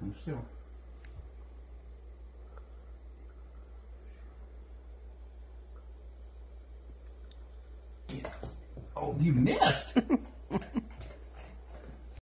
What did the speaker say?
I'm still. Oh, you missed.